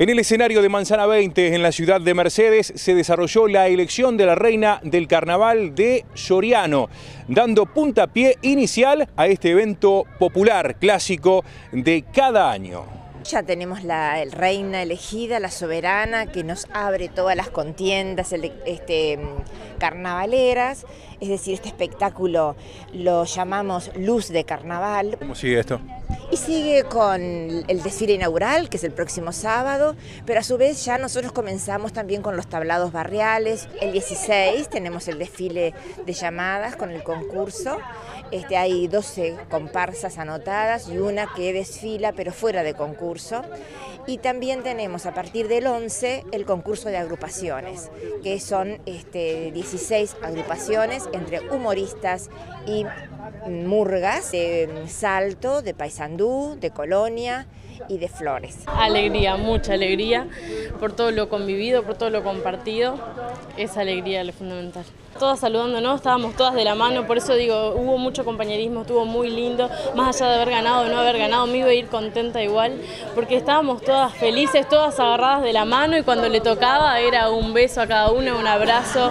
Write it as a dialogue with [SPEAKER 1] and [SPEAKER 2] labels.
[SPEAKER 1] En el escenario de Manzana 20, en la ciudad de Mercedes, se desarrolló la elección de la reina del carnaval de Soriano, dando puntapié inicial a este evento popular, clásico de cada año.
[SPEAKER 2] Ya tenemos la reina elegida, la soberana, que nos abre todas las contiendas este, carnavaleras. Es decir, este espectáculo lo llamamos Luz de Carnaval.
[SPEAKER 1] ¿Cómo sigue esto?
[SPEAKER 2] Y sigue con el desfile inaugural, que es el próximo sábado, pero a su vez ya nosotros comenzamos también con los tablados barriales. El 16 tenemos el desfile de llamadas con el concurso. Este, hay 12 comparsas anotadas y una que desfila pero fuera de concurso. Y también tenemos a partir del 11 el concurso de agrupaciones, que son este, 16 agrupaciones entre humoristas y murgas de Salto, de Paysandú, de Colonia y de Flores.
[SPEAKER 3] Alegría, mucha alegría por todo lo convivido, por todo lo compartido. Esa alegría es lo fundamental. Todas saludándonos, estábamos todas de la mano, por eso digo, hubo mucho compañerismo, estuvo muy lindo, más allá de haber ganado o no haber ganado, me iba a ir contenta igual, porque estábamos todas felices, todas agarradas de la mano y cuando le tocaba era un beso a cada una, un abrazo,